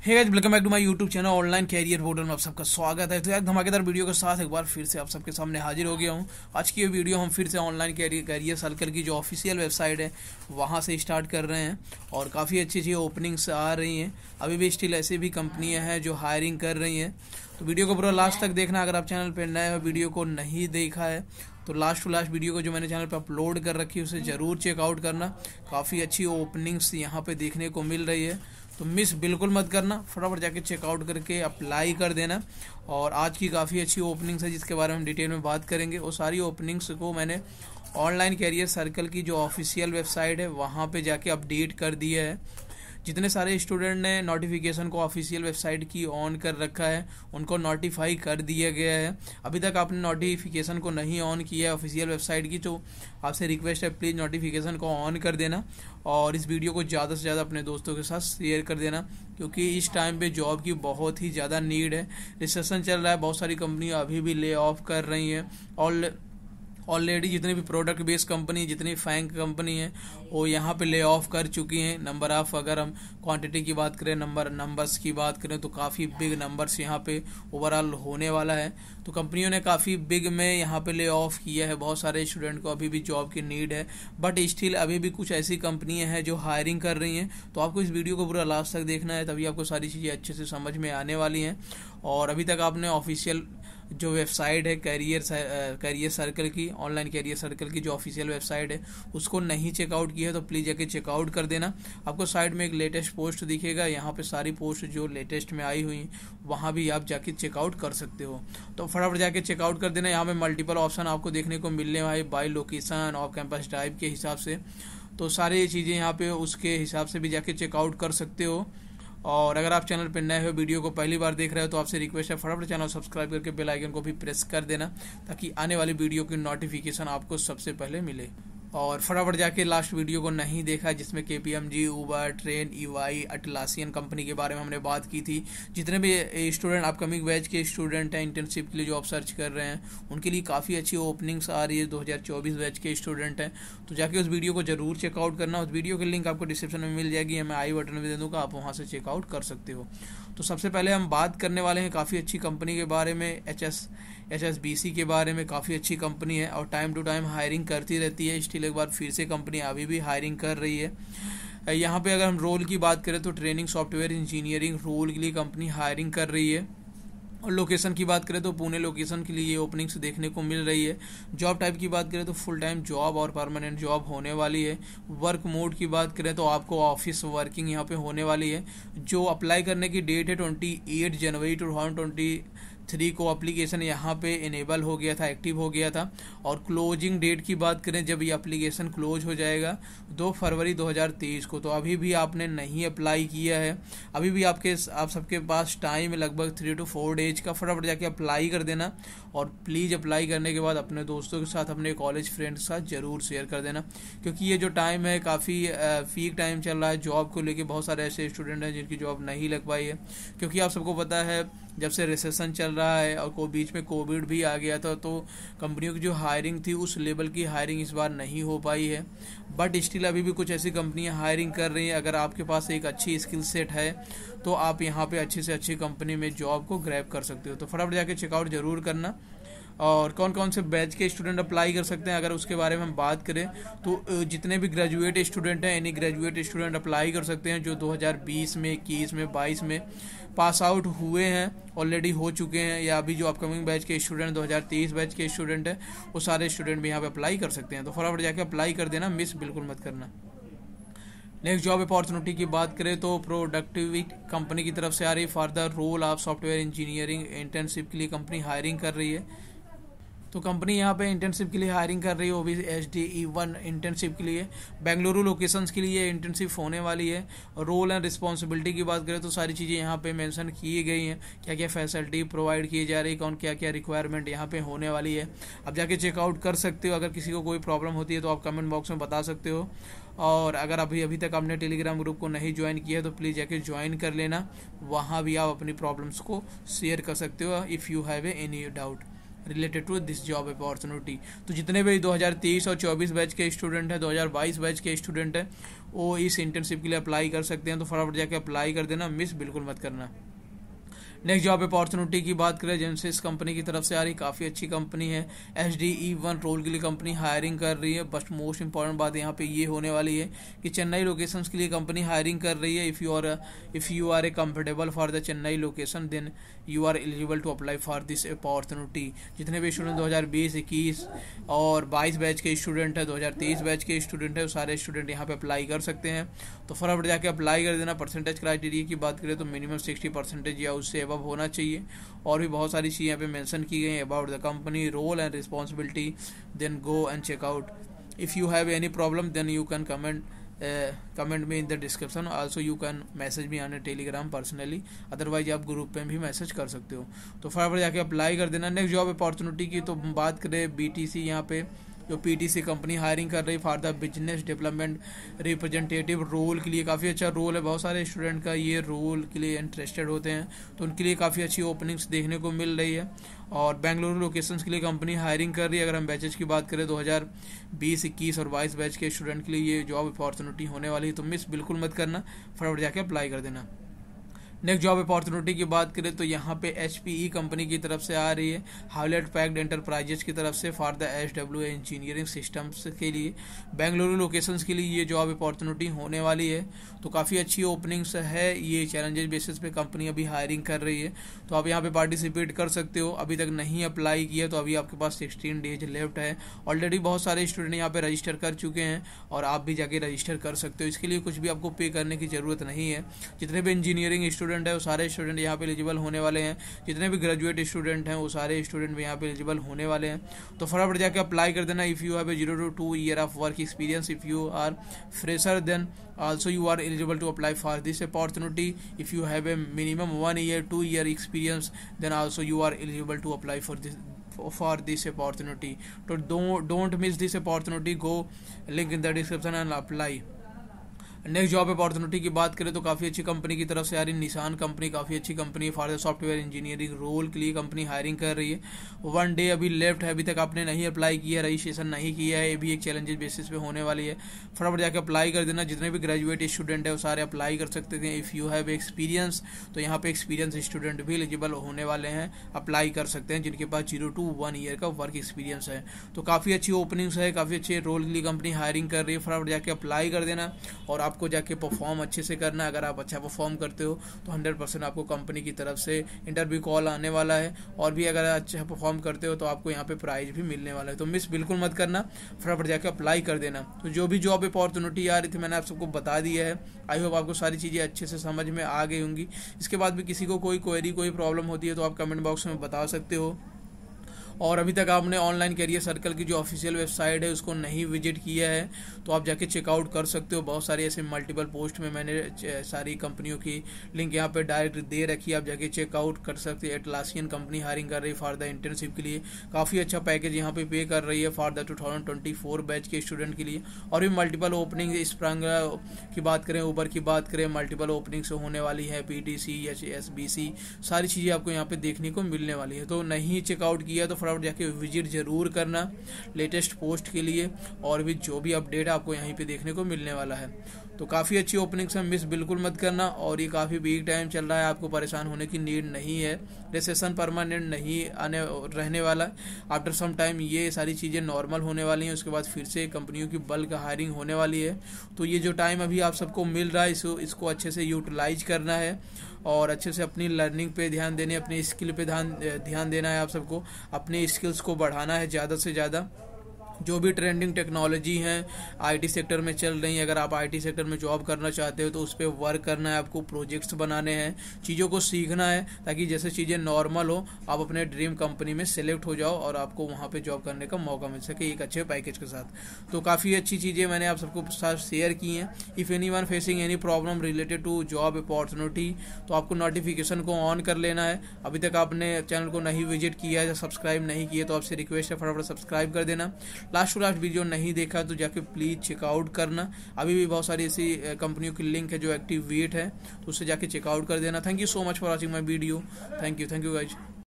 Hey guys welcome back to my YouTube channel online career portal में आप सबका स्वागत है। तो एक धमाकेदार वीडियो के साथ एक बार फिर से आप सबके सामने हाजिर हो गया हूँ। आज की ये वीडियो हम फिर से ऑनलाइन कैरियर कैरियर सर्कल की जो ऑफिशियल वेबसाइट है, वहाँ से स्टार्ट कर रहे हैं और काफ़ी अच्छी अच्छी ओपनिंग्स आ रही हैं। अभी भी स्टिल ऐसी भी कंपनियाँ हैं जो हायरिंग कर रही हैं। तो वीडियो को पूरा लास्ट तक देखना, अगर आप चैनल पर नए हो वीडियो को नहीं देखा है तो लास्ट टू लास्ट वीडियो को जो मैंने चैनल पर अपलोड कर रखी है, उसे ज़रूर चेकआउट करना। काफ़ी अच्छी ओपनिंग्स यहाँ पे देखने को मिल रही है। तो मिस बिल्कुल मत करना। फटाफट जाके चेकआउट करके अप्लाई कर देना। और आज की काफ़ी अच्छी ओपनिंग्स है जिसके बारे में हम डिटेल में बात करेंगे। वो सारी ओपनिंग्स को मैंने ऑनलाइन कैरियर सर्कल की जो ऑफिशियल वेबसाइट है, वहाँ पे जाके अपडेट कर दिया है। जितने सारे स्टूडेंट ने नोटिफिकेशन को ऑफिशियल वेबसाइट की ऑन कर रखा है, उनको नोटिफाई कर दिया गया है। अभी तक आपने नोटिफिकेशन को नहीं ऑन किया है ऑफिशियल वेबसाइट की तो आपसे रिक्वेस्ट है प्लीज़ नोटिफिकेशन को ऑन कर देना और इस वीडियो को ज़्यादा से ज़्यादा अपने दोस्तों के साथ शेयर कर देना, क्योंकि इस टाइम पे जॉब की बहुत ही ज़्यादा नीड है। रिसेशन चल रहा है, बहुत सारी कंपनियाँ अभी भी ले ऑफ़ कर रही हैं। और ऑलरेडी जितनी भी प्रोडक्ट बेस्ड कंपनी जितनी फैंक कंपनी है, वो यहाँ पे ले ऑफ़ कर चुकी हैं। नंबर ऑफ़ अगर हम क्वांटिटी की बात करें नंबर नंबर्स की बात करें तो काफ़ी बिग नंबर्स यहाँ पे ओवरऑल होने वाला है। तो कंपनियों ने काफ़ी बिग में यहाँ पे ले ऑफ़ किया है। बहुत सारे स्टूडेंट को अभी भी जॉब की नीड है। बट स्टिल अभी भी कुछ ऐसी कंपनियाँ हैं जो हायरिंग कर रही हैं। तो आपको इस वीडियो को पूरा लास्ट तक देखना है, तभी आपको सारी चीज़ें अच्छे से समझ में आने वाली हैं। और अभी तक आपने ऑफिशियल जो वेबसाइट है कैरियर कैरियर सर्कल की ऑनलाइन कैरियर सर्कल की जो ऑफिशियल वेबसाइट है, उसको नहीं चेकआउट की है तो प्लीज़ जाके चेकआउट कर देना। आपको साइड में एक लेटेस्ट पोस्ट दिखेगा, यहाँ पे सारी पोस्ट जो लेटेस्ट में आई हुई, वहाँ भी आप जाके चेकआउट कर सकते हो। तो फटाफट जाके चेकआउट कर देना, यहाँ पे मल्टीपल ऑप्शन आपको देखने को मिलने वाले by location of campus type के हिसाब से। तो सारी चीज़ें यहाँ पे उसके हिसाब से भी जाके चेकआउट कर सकते हो। और अगर आप चैनल पर नए हो, वीडियो को पहली बार देख रहे हो तो आपसे रिक्वेस्ट है, फटाफट चैनल सब्सक्राइब करके बेल आइकन को भी प्रेस कर देना, ताकि आने वाली वीडियो की नोटिफिकेशन आपको सबसे पहले मिले। और फटाफट जाके लास्ट वीडियो को नहीं देखा, जिसमें K P M G Uber train E Y Atlassian company के बारे में हमने बात की थी। जितने भी स्टूडेंट अपकमिंग बैच के स्टूडेंट हैं इंटर्नशिप के लिए जॉब सर्च कर रहे हैं, उनके लिए काफ़ी अच्छी ओपनिंग्स आ रही है। 2024 बैच के स्टूडेंट हैं। तो जाके उस वीडियो को ज़रूर चेकआउट करना। उस वीडियो की लिंक आपको डिस्क्रिप्शन में मिल जाएगी। मैं आई बटन भी दे दूँगा, आप वहाँ से चेकआउट कर सकते हो। तो सबसे पहले हम बात करने वाले हैं काफ़ी अच्छी कंपनी के बारे में एच एस एस के बारे में काफ़ी अच्छी कंपनी है और टाइम टू टाइम हायरिंग करती रहती है। स्टिल एक बार फिर से कंपनी अभी भी हायरिंग कर रही है। यहाँ पे अगर हम रोल की बात करें तो ट्रेनिंग सॉफ्टवेयर इंजीनियरिंग रोल के लिए कंपनी हायरिंग कर रही है। और लोकेशन की बात करें तो पुणे लोकेशन के लिए ओपनिंग्स देखने को मिल रही है। जॉब टाइप की बात करें तो फुल टाइम जॉब और परमानेंट जॉब होने वाली है। वर्क मोड की बात करें तो आपको ऑफ़िस वर्किंग यहाँ पे होने वाली है। जो अप्लाई करने की डेट है ट्वेंटी एट जनवरी टू थाउज़ेंड ट्वेंटी थ्री को अप्लीकेशन यहाँ पे इनेबल हो गया था एक्टिव हो गया था। और क्लोजिंग डेट की बात करें, जब ये अप्लीकेशन क्लोज हो जाएगा, दो फरवरी 2023 को। तो अभी भी आपने नहीं अप्लाई किया है। अभी भी आपके आप सबके पास टाइम है लगभग थ्री टू फोर डेज़ का फटाफट जाके अप्लाई कर देना। और प्लीज़ अप्लाई करने के बाद अपने दोस्तों के साथ, अपने कॉलेज फ्रेंड के साथ ज़रूर शेयर कर देना। क्योंकि ये जो टाइम है, काफ़ी फीक टाइम चल रहा है। जॉब को लेके बहुत सारे ऐसे स्टूडेंट हैं जिनकी जॉब नहीं लग पाई है। क्योंकि आप सबको पता है जब से रिसेशन चल रहा है और को बीच में कोविड भी आ गया था तो कंपनियों की जो हायरिंग थी, उस लेवल की हायरिंग इस बार नहीं हो पाई है। बट स्टिल अभी भी कुछ ऐसी कंपनियाँ हायरिंग कर रही हैं। अगर आपके पास एक अच्छी स्किल सेट है तो आप यहाँ पे अच्छी से अच्छी कंपनी में जॉब को ग्रैब कर सकते हो। तो फटाफट जाके चेकआउट ज़रूर करना। और कौन कौन से बैच के स्टूडेंट अप्लाई कर सकते हैं? अगर उसके बारे में हम बात करें तो जितने भी ग्रेजुएट स्टूडेंट हैं यानी ग्रेजुएट स्टूडेंट अप्लाई कर सकते हैं, जो 2020 में, इक्कीस में 22 में पास आउट हुए हैं ऑलरेडी हो चुके हैं, या अभी जो अपकमिंग बैच के स्टूडेंट 2023 बैच के स्टूडेंट हैं, वो सारे स्टूडेंट भी यहाँ पे अप्लाई कर सकते हैं। तो फटाफट जाके अप्लाई कर देना मिस बिल्कुल मत करना। नेक्स्ट जॉब अपॉर्चुनिटी की बात करें तो प्रोडक्टिविटी कंपनी की तरफ़ से आ रही for the role of software engineering internship के लिए कंपनी हायरिंग कर रही है। तो कंपनी यहाँ पे इंटर्नशिप के लिए हायरिंग कर रही है, वो भी H D E one internship के लिए। बेंगलुरु लोकेशंस के लिए इंटर्नशिप होने वाली है। और रोल एंड रिस्पॉन्सिबिलिटी की बात करें तो सारी चीज़ें यहाँ पे मेंशन की गई हैं। क्या क्या फैसिलिटी प्रोवाइड की जा रही है, कौन क्या क्या रिक्वायरमेंट यहाँ पे होने वाली है। अब जाके चेकआउट कर सकते हो। अगर किसी को कोई प्रॉब्लम होती है तो आप कमेंट बॉक्स में बता सकते हो। और अगर अभी अभी तक आपने टेलीग्राम ग्रुप को नहीं ज्वाइन किया है तो प्लीज़ जाके ज्वाइन कर लेना। वहाँ भी आप अपनी प्रॉब्लम्स को शेयर कर सकते हो if you have any doubt related to this job opportunity तो जितने भी 2023 और 24 बैच के स्टूडेंट हैं 2022 बैच के स्टूडेंट हैं, वो इस इंटर्नशिप के लिए अप्लाई कर सकते हैं। तो फटाफट जाके अप्लाई कर देना मिस बिल्कुल मत करना। नेक्स्ट जॉब अपॉर्चुनिटी की बात करें जेंसिस कंपनी की तरफ़ से आ रही, काफ़ी अच्छी कंपनी है। H D E one role के लिए कंपनी हायरिंग कर रही है। बट मोस्ट इंपॉर्टेंट बात यहाँ पे ये होने वाली है कि चेन्नई लोकेशंस के लिए कंपनी हायरिंग कर रही है। If you are if you are a comfortable for the Chennai location then you are eligible to apply for this opportunity जितने भी स्टूडेंट 2020 इक्कीस और 22 बैच के स्टूडेंट है 2023 बैच के स्टूडेंट है सारे स्टूडेंट यहाँ पे अप्लाई कर सकते हैं। तो फटाफट जाके अप्लाई कर देना। परसेंटेज क्राइटेरिया की बात करें तो मिनिमम सिक्सटी परसेंटेज या उससे अब होना चाहिए। और भी बहुत सारी चीज़ें यहाँ पे मैंशन की गई हैं about the company role and responsibility then go and check out if you have any problem then you can comment comment में in the description also you can message भी आने टेलीग्राम पर्सनली अदरवाइज़ आप group पे भी message कर सकते हो। तो फटाफट जाके अप्लाई कर देना। नेक्स्ट जॉब अपॉर्चुनिटी की तो बात करें बी टी सी यहाँ पे। जो पीटीसी कंपनी हायरिंग कर रही for the business development representative role के लिए काफ़ी अच्छा रोल है। बहुत सारे स्टूडेंट का ये रोल के लिए इंटरेस्टेड होते हैं तो उनके लिए काफ़ी अच्छी ओपनिंग्स देखने को मिल रही है। और बेंगलुरु लोकेशन के लिए कंपनी हायरिंग कर रही है। अगर हम बैचेज की बात करें 2020 21 और 22 बैच के स्टूडेंट के लिए ये जॉब अपॉर्चुनिटी होने वाली है। तो मिस बिल्कुल मत करना, फटाफट जाके अप्लाई कर देना। नेक्स्ट जॉब अपॉर्चुनिटी की बात करें तो यहाँ पे HPE कंपनी की तरफ़ से आ रही है। हावलेट पैक्ड एंटरप्राइजेस की तरफ़ से for the H W engineering systems के लिए। बेंगलुरु लोकेशंस के लिए ये जॉब अपॉर्चुनिटी होने वाली है। तो काफ़ी अच्छी ओपनिंग्स है ये चैलेंजेस बेसिस पे कंपनी अभी हायरिंग कर रही है। तो आप यहाँ पे पार्टिसिपेट कर सकते हो। अभी तक नहीं अप्लाई किया तो अभी आपके पास सिक्सटीन डेज़ लेफ़्ट है। ऑलरेडी बहुत सारे स्टूडेंट यहाँ पे रजिस्टर कर चुके हैं और आप भी जाके रजिस्टर कर सकते हो। इसके लिए कुछ भी आपको पे करने की ज़रूरत नहीं है। जितने भी इंजीनियरिंग स्टूडेंट स्टूडेंट है, वो सारे स्टूडेंट यहाँ पे एलिजिबल होने वाले हैं। जितने भी ग्रेजुएट स्टूडेंट हैं, वो सारे स्टूडेंट भी यहाँ पे एलिजिबल होने वाले हैं। तो फटाफट जाकर अप्लाई कर देना if you have a zero to two year of work experience if you are fresher then also you are eligible to apply for this opportunity if you have a minimum one year two year experience then also you are eligible to apply for this for this opportunity तो don't miss this opportunity go link in the description and apply next job opportunity की बात करें तो काफ़ी अच्छी company की तरफ़ से आ रही निशान कंपनी काफ़ी अच्छी कंपनी है। फॉर सॉफ्टवेयर इंजीनियरिंग रोल के लिए कंपनी हायरिंग कर रही है। वन डे अभी लेफ़्ट है, अभी तक आपने नहीं अप्लाई किया रजिस्ट्रेशन नहीं किया है। ये भी एक चैलेंजेस बेसिस पे होने वाली है। फटाफट जाकर अप्लाई कर देना। जितने भी ग्रेजुएट स्टूडेंट है वो सारे अप्लाई कर सकते थे। इफ़ यू हैव एक्सपीरियंस तो यहाँ पे एक्सपीरियंस स्टूडेंट भी एलिजिबल होने वाले हैं। अप्लाई कर सकते हैं, जिनके पास ज़ीरो टू वन ईयर का वर्क एक्सपीरियंस है। तो काफ़ी अच्छी ओपनिंग्स है, काफ़ी अच्छे रोल के लिए कंपनी हायरिंग कर रही है। फटाफट जाके अप्लाई कर देना। और आपको जाके परफॉर्म अच्छे से करना अगर आप अच्छा परफॉर्म करते हो तो हंड्रेड परसेंट आपको कंपनी की तरफ़ से इंटरव्यू कॉल आने वाला है। और भी अगर अच्छा परफॉर्म करते हो तो आपको यहाँ पे प्राइज भी मिलने वाला है। तो मिस बिल्कुल मत करना, फटाफट जाकर अप्लाई कर देना। तो जो भी जॉब अपॉर्चुनिटी आ रही थी, मैंने आप सबको बता दिया है। आई होप आपको सारी चीज़ें अच्छे से समझ में आ गई होंगी। इसके बाद भी किसी को कोई क्वेरी कोई प्रॉब्लम होती है तो आप कमेंट बॉक्स में बता सकते हो। और अभी तक आपने ऑनलाइन करियर सर्कल की जो ऑफिशियल वेबसाइट है, उसको नहीं विज़िट किया है तो आप जाके चेकआउट कर सकते हो। बहुत सारी ऐसे मल्टीपल पोस्ट में मैंने सारी कंपनियों की लिंक यहाँ पे डायरेक्ट दे रखी है। आप जाके चेकआउट कर सकते हो। एटलासियन कंपनी हायरिंग कर रही है फॉर द इंटर्नशिप के लिए। काफ़ी अच्छा पैकेज यहाँ पे पे कर रही है फॉर द टू बैच के स्टूडेंट के लिए। और भी मल्टीपल ओपनिंग स्प्रंग की बात करें ऊबर की बात करें मल्टीपल ओपनिंग से होने वाली है P T C S B C सारी चीज़ें आपको यहाँ पे देखने को मिलने वाली है। तो नहीं चेकआउट किया तो फटाफट जाके विज़िट ज़रूर करना लेटेस्ट पोस्ट के लिए और भी जो भी अपडेट आपको यहीं पे देखने को मिलने वाला है। तो काफ़ी अच्छी ओपनिंग्स है मिस बिल्कुल मत करना और ये काफ़ी वीक टाइम चल रहा है, आपको परेशान होने की नीड नहीं है रिसेशन परमानेंट नहीं आने रहने वाला। आफ्टर सम टाइम ये सारी चीज़ें नॉर्मल होने वाली हैं, उसके बाद फिर से कंपनियों की बल्क हायरिंग होने वाली है। तो ये जो टाइम अभी आप सबको मिल रहा है, इसको इसको अच्छे से यूटिलाइज करना है और अच्छे से अपनी लर्निंग पे ध्यान देने, अपनी स्किल पे ध्यान ध्यान देना है आप सबको, अपने स्किल्स को बढ़ाना है ज़्यादा से ज़्यादा। जो भी ट्रेंडिंग टेक्नोलॉजी हैं आईटी सेक्टर में चल रही हैं, अगर आप आईटी सेक्टर में जॉब करना चाहते हो तो उस पर वर्क करना है, आपको प्रोजेक्ट्स बनाने हैं, चीज़ों को सीखना है, ताकि जैसे चीज़ें नॉर्मल हो, आप अपने ड्रीम कंपनी में सेलेक्ट हो जाओ और आपको वहाँ पे जॉब करने का मौका मिल सके एक अच्छे पैकेज के साथ। तो काफ़ी अच्छी चीज़ें मैंने आप सबको साथ शेयर की हैं। If anyone facing any problem related to job opportunity तो आपको नोटिफिकेशन को ऑन कर लेना है। अभी तक आपने चैनल को नहीं विज़िट किया है या सब्सक्राइब नहीं किया तो आपसे रिक्वेस्ट है, फटाफट सब्सक्राइब कर देना। लास्ट टू लास्ट वीडियो नहीं देखा तो जाके प्लीज़ चेकआउट करना। अभी भी बहुत सारी ऐसी कंपनियों की लिंक है जो एक्टिव वेट है तो उससे जाके चेकआउट कर देना। Thank you so much for watching my video thank you thank you guys